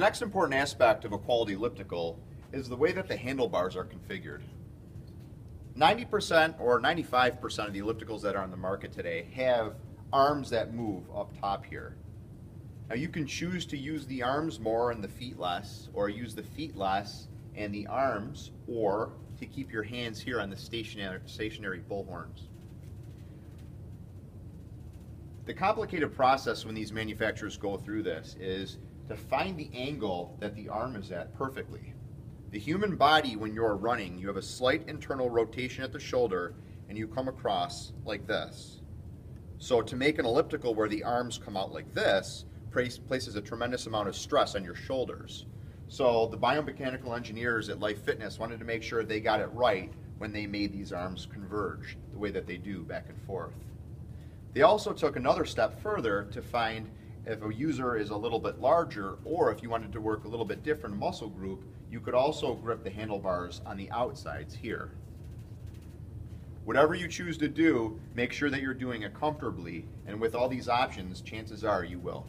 next important aspect of a quality elliptical is the way that the handlebars are configured. 90% or 95% of the ellipticals that are on the market today have arms that move up top here. Now you can choose to use the arms more and the feet less, or use the feet less and the arms, or to keep your hands here on the stationary, stationary bullhorns. The complicated process when these manufacturers go through this is to find the angle that the arm is at perfectly. The human body, when you're running, you have a slight internal rotation at the shoulder and you come across like this. So to make an elliptical where the arms come out like this, places a tremendous amount of stress on your shoulders. So the biomechanical engineers at Life Fitness wanted to make sure they got it right when they made these arms converge the way that they do back and forth. They also took another step further to find if a user is a little bit larger or if you wanted to work a little bit different muscle group, you could also grip the handlebars on the outsides here. Whatever you choose to do, make sure that you're doing it comfortably, and with all these options, chances are you will.